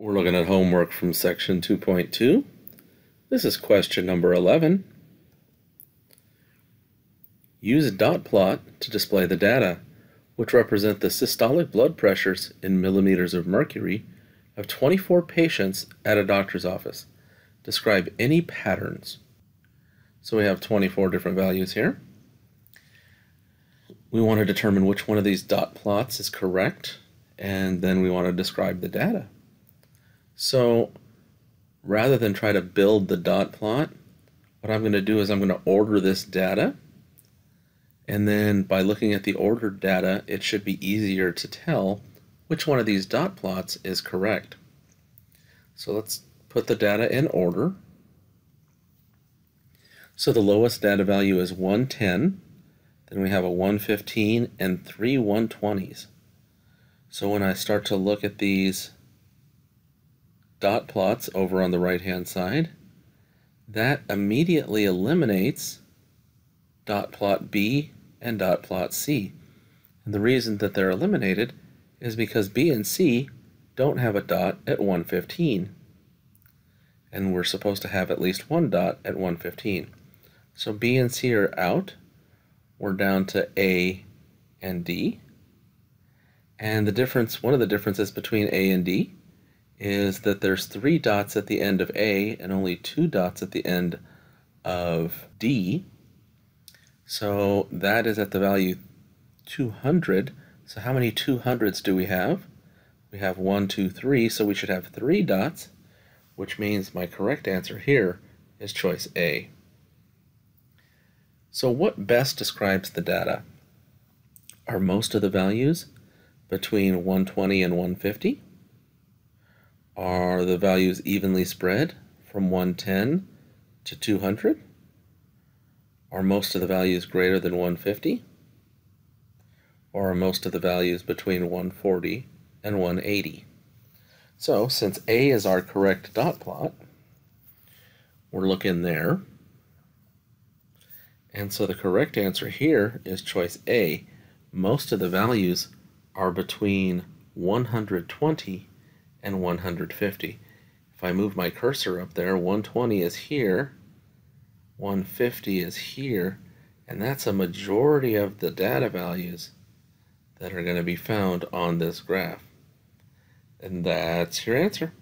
We're looking at homework from section 2.2. This is question number 11. Use a dot plot to display the data, which represent the systolic blood pressures in millimeters of mercury of 24 patients at a doctor's office. Describe any patterns. So we have 24 different values here. We want to determine which one of these dot plots is correct, and then we want to describe the data. So rather than try to build the dot plot, what I'm going to do is I'm going to order this data. And then by looking at the ordered data, it should be easier to tell which one of these dot plots is correct. So let's put the data in order. So the lowest data value is 110. Then we have a 115 and three 120s. So when I start to look at these dot plots over on the right hand side, that immediately eliminates dot plot B and dot plot C. And the reason that they're eliminated is because B and C don't have a dot at 115. And we're supposed to have at least one dot at 115. So B and C are out. We're down to A and D. And the difference, one of the differences between A and D is that there's three dots at the end of A and only two dots at the end of D. So that is at the value 200. So how many 200s do we have? We have one, two, three, so we should have three dots, which means my correct answer here is choice A. So what best describes the data? Are most of the values between 120 and 150? Are the values evenly spread from 110 to 200? Are most of the values greater than 150? Or are most of the values between 140 and 180? So since A is our correct dot plot, we're looking there. And so the correct answer here is choice A. Most of the values are between 120 and 150. If I move my cursor up there, 120 is here, 150 is here, and that's a majority of the data values that are going to be found on this graph. And that's your answer.